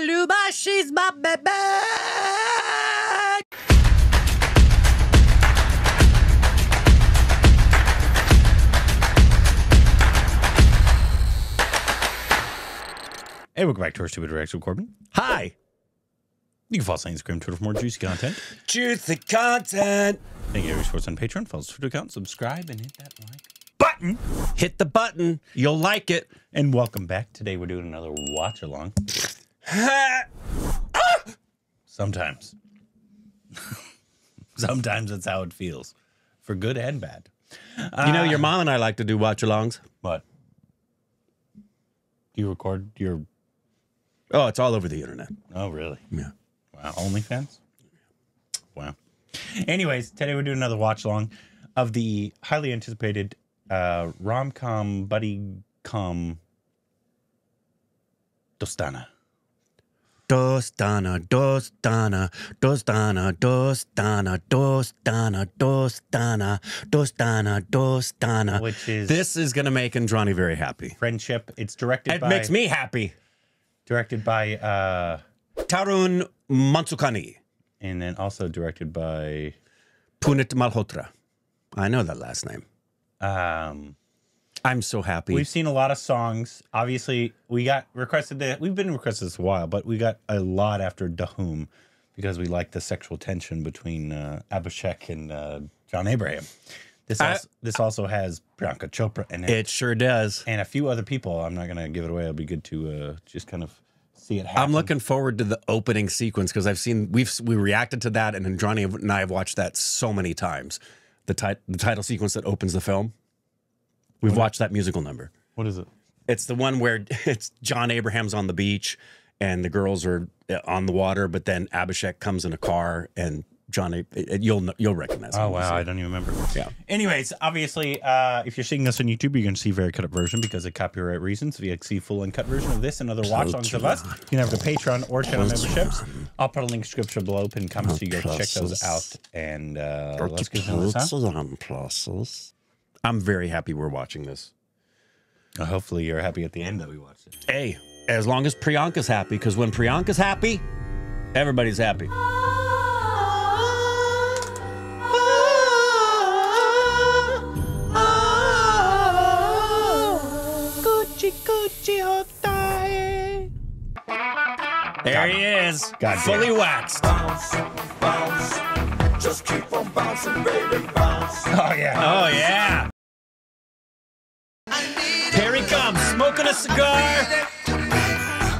Babaluba, she's my baby. Hey, welcome back to our Stupid Reacts with Korbin. Hi. You can follow us on Instagram, Twitter for more juicy content. Juicy content. Thank you, Every Sports on Patreon. Follow us Twitter account, subscribe, and hit that like Button. Hit the button. You'll like it. And welcome back. Today we're doing another watch along. Sometimes. Sometimes that's how it feels, for good and bad. you know, your mom and I like to do watch alongs. But do you record your? Oh, it's all over the internet. Oh, really? Yeah. Wow. OnlyFans. Wow. Anyways, today we're doing another watch along of the highly anticipated uh, rom com buddy com Dostana. Dostana, Dostana, Dostana, Dostana, Dostana, Dostana, Dostana, Dostana. Which is- this is gonna make Andrani very happy. Friendship. It's directed It by makes me happy. directed by uh, Tarun Mansukhani, and then also directed by Punit Malhotra. I know that last name. um I'm so happy. We've seen a lot of songs. Obviously, we got requested that we've been requested this a while, but we got a lot after Dhoom because we like the sexual tension between uh, Abhishek and uh, John Abraham. This I- also, this also has Priyanka Chopra in it, it sure does. and a few other people. I'm not going to give it away. It'll be good to uh, just kind of see it happen. I'm looking forward to the opening sequence because I've seen we've we reacted to that, and Andrani and I have watched that so many times. The tit- the title sequence that opens the film. We've watched that musical number. What is it? It's the one where it's John Abraham's on the beach and the girls are uh, on the water, but then Abhishek comes in a car and John, it, it- you'll you'll recognize. it Oh wow, I don't even remember. Yeah. Anyways, obviously, uh, if you're seeing this on YouTube, you're to see very cut up version because of copyright reasons. If you see full uncut version of this and other watch songs of us, you can have the Patreon or channel memberships. I'll put a link description below, pin comments so you guys check those out. And uh, let's get this. Huh? I'm very happy we're watching this. Uh, hopefully, you're happy at the end that we watched it. Hey, as long as Priyanka's happy, because when Priyanka's happy, everybody's happy. There he is, God damn. fully waxed. Just keep on bouncing, baby, bounce. Oh, yeah. Oh, yeah. Here he comes, smoking a cigar,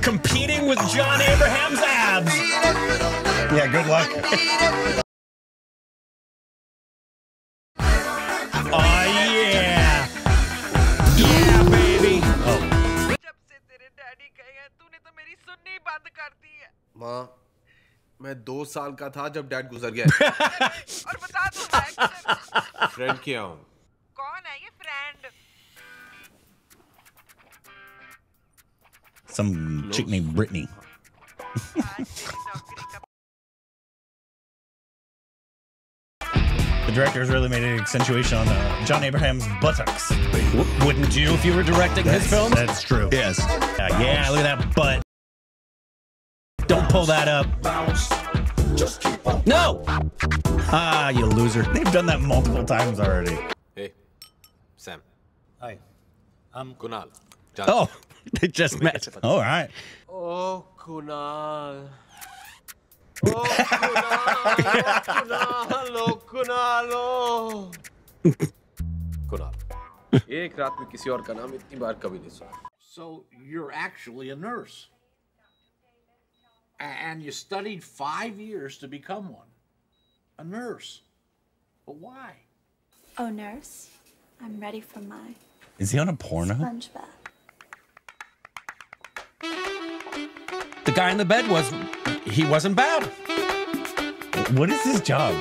competing with John Abraham's abs. Yeah, good luck. oh, yeah. Yeah, baby. Oh. मैं दो साल का था जब dad गुजर गया और बता तू है किधर? फ्रेंड किया हूँ कौन है ये friend Some chick named Brittany. The director's really made an accentuation on uh, John Abraham's buttocks. Wouldn't you if you were directing his film? That's true. Yes. Yeah, yeah, look at that butt. Don't pull that up. Just keep on. No. Ah, you loser. They've done that multiple times already. Hey Sam Hi. Kunal Oh, they just met. All right. ओ कुणाल ओ कुणाल कुणाल ओ कुणाल ओ कुणाल एक रात में किसी और का नाम इतनी बार कभी नहीं सुना So you're actually a nurse. A- And you studied five years to become one. A nurse. But why? Oh, nurse, I'm ready for my Is he on a porno? sponge bath. The guy in the bed was he wasn't bad. What is his job?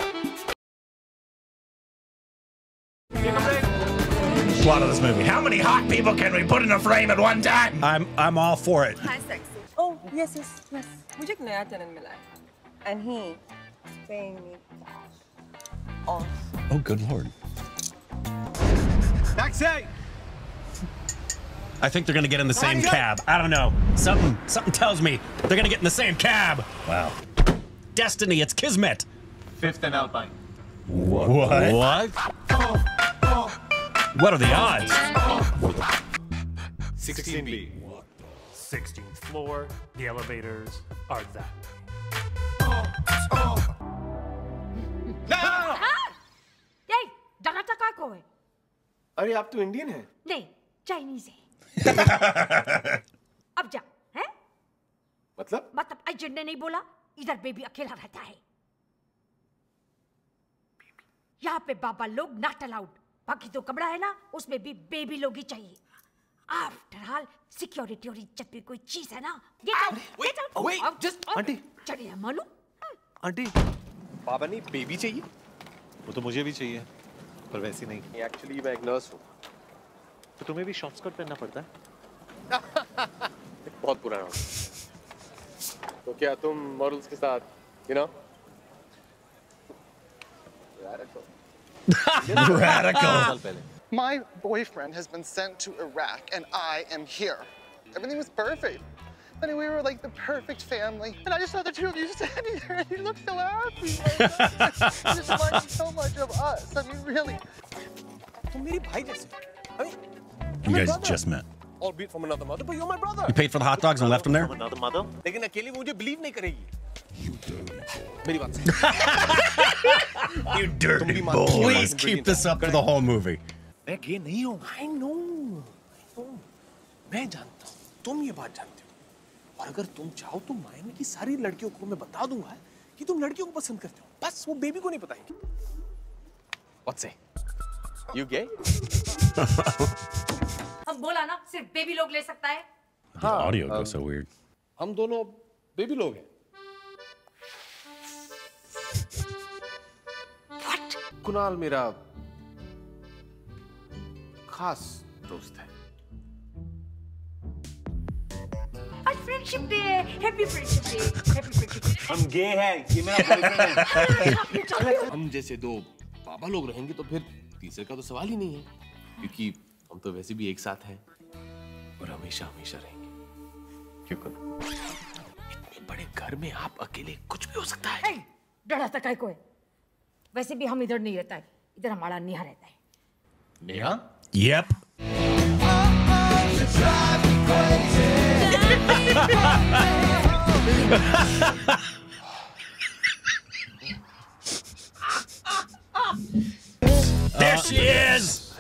Plot of this movie. How many hot people can we put in a frame at one time? I'm I'm all for it. Hi, sexy. Oh, yes, yes, yes. मुझे एक नया tenant मिला है. And he is paying me cash. Awesome. Oh, good lord. Taxi I think they're gonna get in the same cab. I don't know. Something something tells me they're gonna get in the same cab. Wow. Destiny, it's kismet. Fifth and Alpine. What? What? What are the odds? 16B. 16th floor. The elevators are that. Hey, डराता का को है। अरे आप तो Indian हैं। नहीं Chinese है। अब जा है? मतलब? मतलब एजेंट ने नहीं बोला इधर बेबी अकेला रहता है। यहाँ पे बाबा लोग नॉट अलाउड बाकी तो कमरा है ना उसमें भी बेबी लोग ही चाहिए। आफ्टर ऑल सिक्योरिटी और इज़्ज़त भी कोई चीज़ है ना? Get out get out just- aunty. चलिए मानो। आंटी। बाबा नहीं बेबी चाहिए? वो तो मुझे भी चाहिए पर वैसी नहीं। एक्चुअली मैं एक नर्स हूँ। तो तुम्हें भी शॉर्ट स्कर्ट पहनना पड़ता है? बहुत पुराना तो क्या तुम मॉडल्स के साथ you know Radical. My boyfriend has been sent to Iraq and I am here. Everything was perfect. I mean, we were like the perfect family. And I just saw the two of you standing there and you look so happy. Like, just reminding so much of us. I mean, really. तुम मेरे भाई जैसे I mean, You guys just met. albeit from another mother, but you're my brother. You paid for the hot dogs and left them there? From another mother. लेकिन अकेली वो मुझे believe नहीं करेगी. मेरी बात सुन. You dirty boy. Please keep this up for the whole movie. मैं गे नहीं हूँ. I know. I know. मैं जानता हूँ. तुम ये बात जानते हो. और अगर तुम चाहो तो मायने की सारी लड़कियों को मैं बता दूँगा कि तुम लड़कियों को पसंद करते हो. बस वो बेबी को नहीं बताएँगे. What say? You gay? हम बोला ना सिर्फ़ बेबी लोग ले सकता है The audio goes so weird. हम दोनों बेबी लोग हैं. कुणाल मेरा खास दोस्त है आज फ्रेंडशिप डे है happy friendship day happy friendship day हम गे हैं ये मेरा बॉयफ्रेंड है। हम जैसे दो बाबा लोग रहेंगे तो फिर तीसरे का तो सवाल ही नहीं है क्योंकि हम तो वैसे भी एक साथ हैं और हमेशा हमेशा रहेंगे। क्यों करो? इतने बड़े घर में आप अकेले कुछ भी हो सकता है। डरा तक है कोई? वैसे भी हम इधर नहीं रहता है इधर हमारा नेहा रहता है। Neha? Yep. there she is.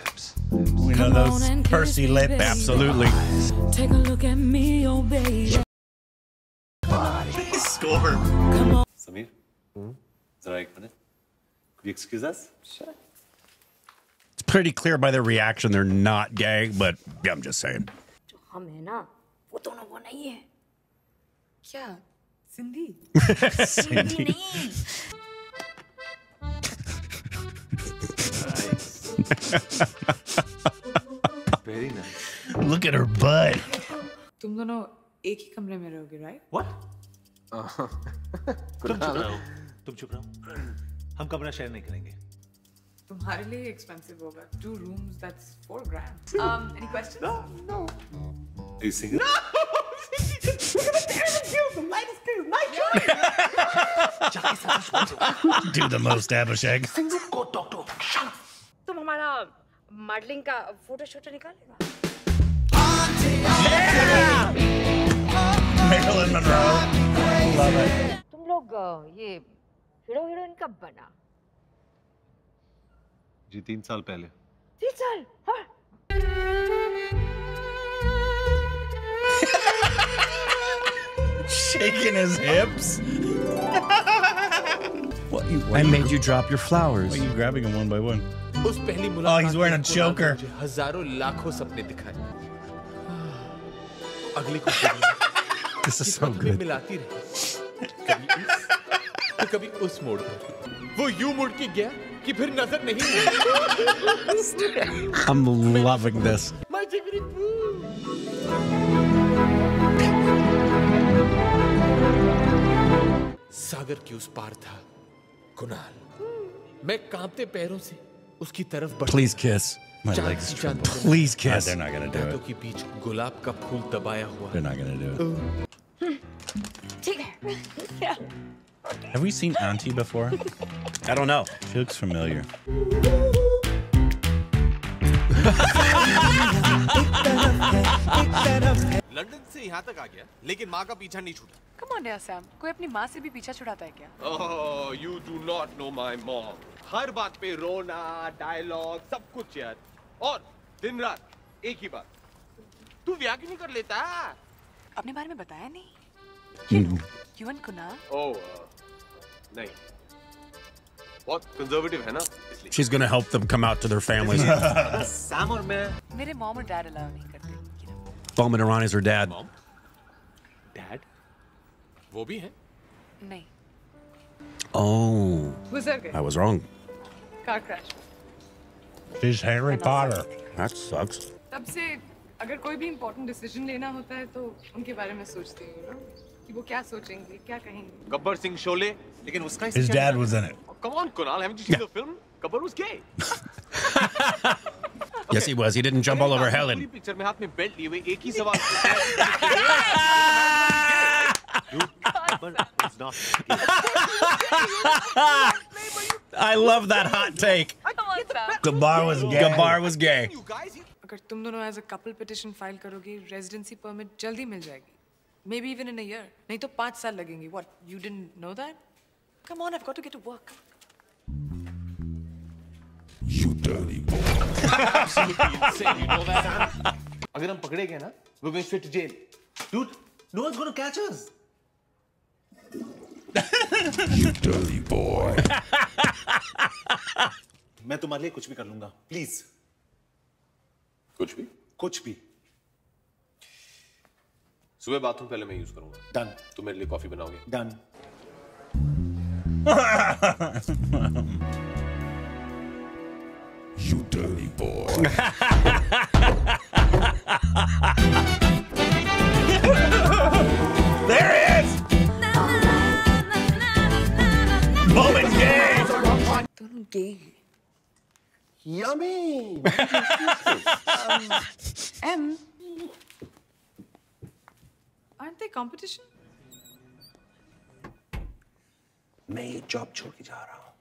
We know those Percy lip, absolutely. Take a look at me, oh baby. Score. Samir, -hmm. is that right? Could you excuse us? Sure It's pretty clear by their reaction they're not gay, but yeah, I'm just saying. जो हम है ना वो दोनों वो नहीं है क्या सिंधी सिंधी नहीं Very nice. Look at her butt. तुम दोनों एक ही कमरे में रहोगे राइट What? तुम चुप रहो तुम चुप रहो हम कमरा शेयर नहीं करेंगे तुम्हारे लिए एक्सपेंसिव होगा two rooms that's 4 grand um any questions no no Are you single? Do the most, Abhishek. तुम हमारा मॉडलिंग का फ़ोटो शूट निकालेगा Marilyn Monroe. Love it. तुम लोग अ, ये हीरो हीरोइन कब बना जी तीन साल पहले तीन साल हाँ Shaking his hips. what? You, I made you drop your flowers. Why are you grabbing them one by one? उस पहली Oh, मुलाकात he's wearing a choker. हज़ारों लाखों सपने दिखाए अगली कुछ दिन This is so good. मिलाती रही कभी इस तो कभी उस मोड़ पर वो यूँ मुड़ के गया कि फिर नजर नहीं आई। I'm loving this. My jiggly boo. सागर के उस पार था कुणाल मैं कांपते पैरों से उसकी तरफ बढ़ Please kiss. My चांद legs की चांद tremble. Please Uh, kiss. they're not gonna do दांतों it. के बीच गुलाब का फूल दबाया हुआ They're not gonna do it. ठीक है Have we seen Auntie before? I don't know. She looks familiar. London से यहाँ तक आ गया लेकिन माँ का पीछा नहीं छूटा। कम ऑन यार सैम कोई अपनी माँ से भी पीछा छुड़ाता है क्या? ओह you do not know my mom हर बात पे रोना डायलॉग सब कुछ यार। और दिन रात एक ही बात। तू ब्याह क्यों नहीं कर लेता? अपने बारे में बताया नहीं? यू एंड कुनाल ओह नहीं। बहुत कंजर्वेटिव है She's going to help them come out to their families. Sam और मैं mom mom dad dad allow नहीं करते. Boman Irani is her dad. Mom? Dad? वो भी हैं? नहीं. Oh. I was wrong. Car crash. She's Harry Potter. That sucks. तब से अगर कोई भी important decision लेना होता है तो उनके बारे में सोचती हूँ, you know? कि वो क्या सोचेंगे क्या कहेंगे गब्बर सिंह शोले लेकिन उसका इससे His क्या dad लेना? was in it. Come on, Kunal, haven't you seen the film? Gabbar was gay. Yes, he was. He didn't jump all over Helen. पूरी पिक्चर में हाथ में बेल्ट लिए हुए एक ही सवाल I love that hot take. Gabar was gay. Gabar was gay. अगर तुम दोनों as a couple petition file करोगे रेजिडेंसी परमिट जल्दी मिल जाएगी Maybe even in a year. नहीं तो पाँच साल लगेंगे. What? You didn't know that? Come on, I've got to get to work. You dirty. Absolutely insane. You know that? अगर हम पकड़े गए ना, we're going straight to jail. Dude, no one's going to catch us. you dirty boy. मैं तुम्हारे लिए कुछ भी कर लूँगा प्लीज़ कुछ भी कुछ भी सुबह बाथरूम पहले मैं यूज़ करूँगा। डन तुम मेरे लिए कॉफ़ी बनाओगे? Done you dirty boy Yummy! um, M. aren't they competition? मैं ये जॉब छोड़ के जा रहा हूँ।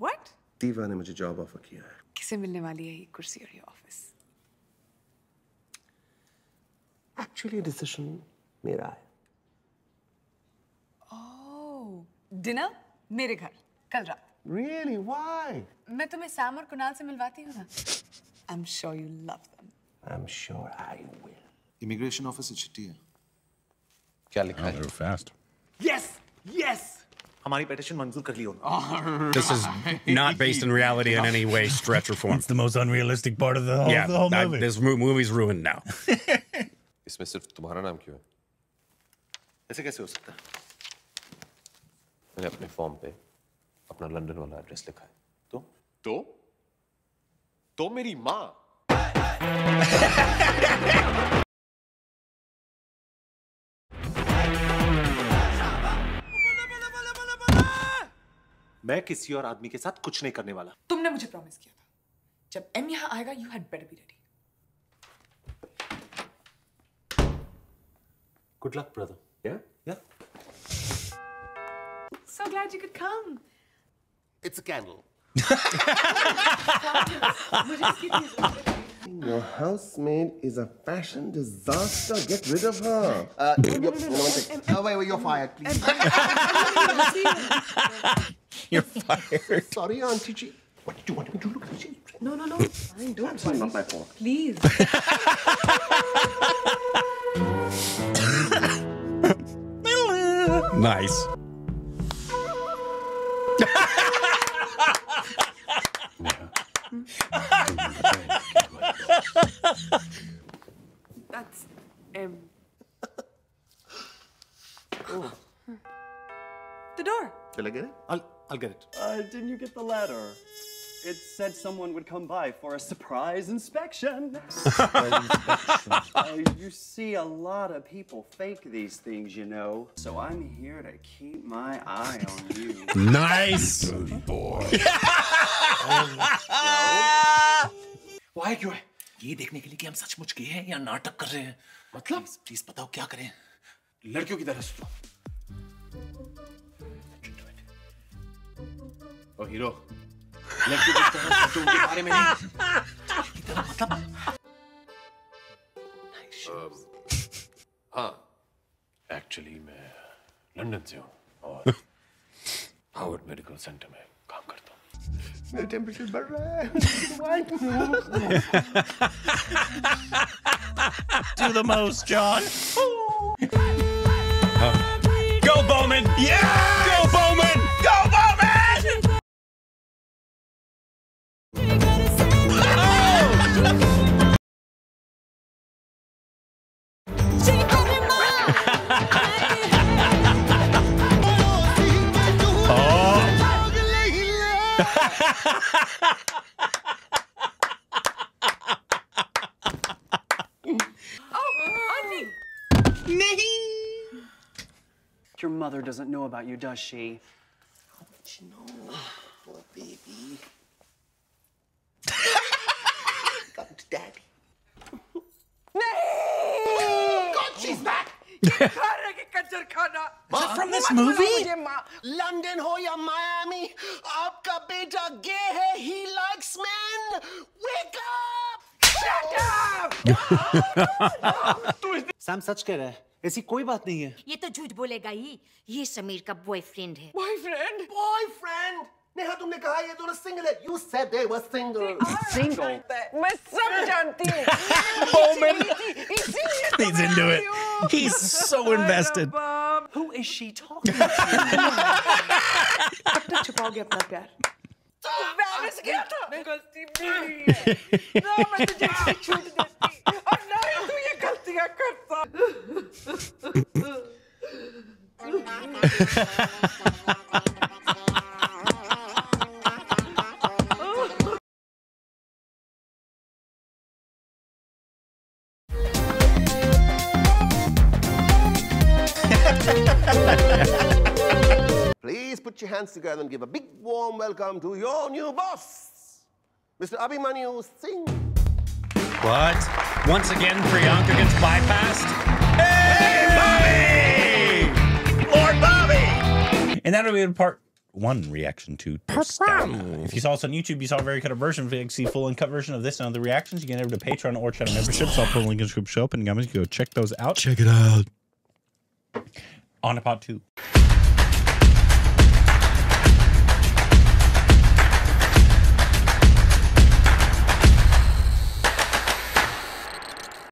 What? दीवा ने मुझे जॉब ऑफ़र किया है। किसे मिलने वाली है ये कुर्सी और ये ऑफ़िस एक्चुअली डिसीज़न मेरा है। डिनर मेरे घर कल रात। Really? Why? मैं तुम्हें सैम और कुणाल से मिलवाती हूँ ना। I am sure you love them I'm sure I will. Immigration office से चिट्ठी है क्या लिखा है फास्ट यस यस हमारी पेटिशन मंजूर कर ली उन्होंने। This is not based in reality in any way stretch or form it's the most unrealistic part of the whole the whole movie this movie is ruined now इसमें सिर्फ़ तुम्हारा नाम क्यों है? ऐसे कैसे हो सकता है? मैंने अपने फॉर्म पे अपना लंदन वाला एड्रेस लिखा है। तो? तो? तो मेरी माँ। मैं किसी और आदमी के साथ कुछ नहीं करने वाला। तुमने मुझे प्रॉमिस किया था। जब एम यहाँ आएगा you had better be ready good luck brother yeah yeah So glad you could come. It's a candle. Your housemaid is a fashion disaster. Get rid of her. Uh, no, no, second. Oh, wait, wait, you're fired, please. You're fired. Sorry, Auntie G. What do you want me to look at? No, no, no. Fine, don't Absolutely not my fault. Please. Nice. That's M. The door. Did I get it? I'll I'll get it. Uh, didn't you get the ladder? It said someone would come by for a surprise inspection. Surprise inspection. Uh, you see, a lot of people fake these things, you know. So I'm here to keep my eye on you. Nice, dirty boy. um, Why do I? ये देखने के लिए कि हम सचमुच गए हैं या नाटक कर रहे हैं। मतलब? प्लीज़ बताओ क्या करें। लड़कियों की तरह सोचो ओ हीरो लड़कियों की तरह सोचो उनके बारे में नहीं। की तरह मतलब? हाँ। एक्चुअली मैं लंदन से हूँ और हार्वर्ड मेडिकल सेंटर में। No temperature, but right. Do the most, John. Go Boman! Yeah! Go Boman! Go Boman! Oh! mother doesn't know about you, does she? How would she know? Poor baby. Come to daddy. No! God, she's back! Ma, from this movie? London ho ya Miami, aapka beta gay hai, he likes men. Wake up! Shut up! Oh, Sam such keh. ऐसी कोई बात नहीं है। ये तो झूठ बोलेगा ही। ये समीर का बॉयफ्रेंड है। बॉयफ्रेंड बॉयफ्रेंड नेहा तुमने कहा ये दोनों सिंगल है। You said they were single. Single? मैं सब जानती हूँ। Bowman. He's मैं into it. हूँ। He's so invested. Who is she talking to? कब तक छुपाओगे अपना प्यार? तू गया था। गलती मेरी है। ना मैं तुझे छूट ही Please put your hands together and give a big warm welcome to your new boss, Mr. Abhimanyu Singh. What? Once again, Priyanka gets bypassed? Hey, Bobby! Lord Bobby! And that'll be part one reaction to Dostana. If you saw us on YouTube, you saw a very cut up version. If you'd like to see full uncut version of this and other reactions, you can head over to Patreon or channel memberships. I'll put a link in the description. Show up and comments. You can go check those out. Check it out. On to part two.